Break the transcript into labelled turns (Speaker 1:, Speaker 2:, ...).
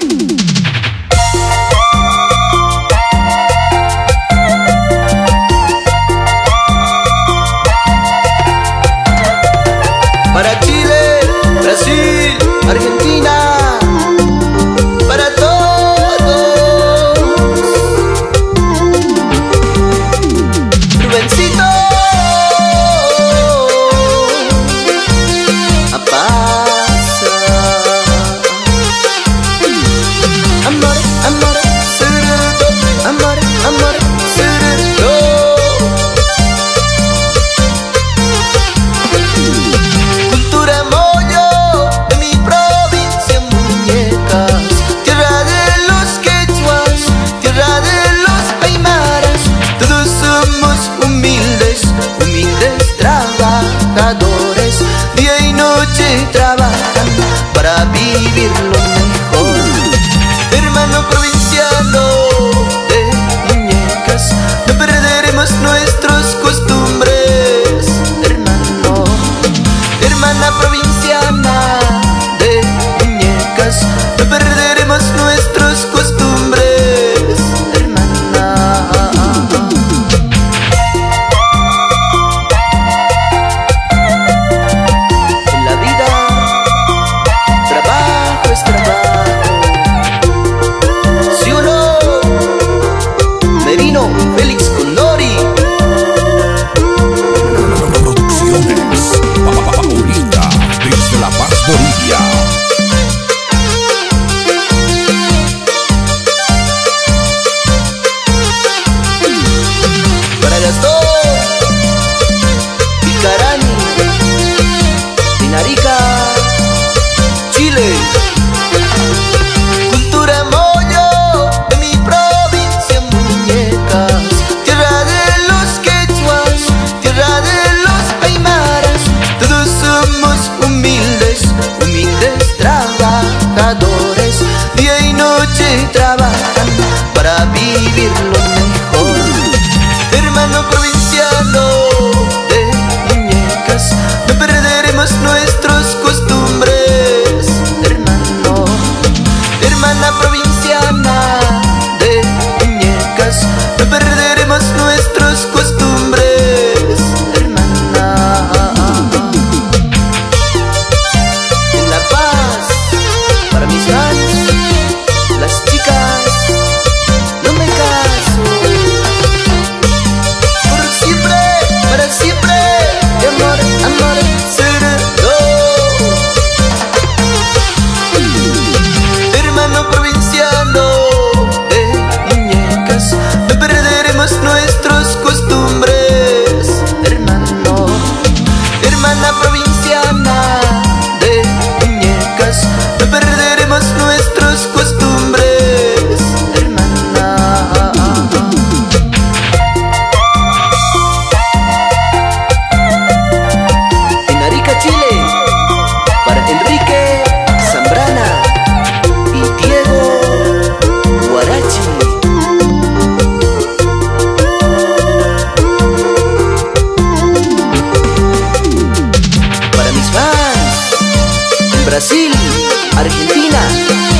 Speaker 1: Ooh. amore, amore, sereto, amore, amore, sereto. Cultura mollo de mi provincia, muñecas. Tierra de los quechuas, tierra de los paimaras. Todos somos humildes, humildes trabajadores. Cuscuz Vivir vivirlo mejor. Hermano provinciano de muñecas, no perderemos nuestra es nuestro Brasil, Argentina.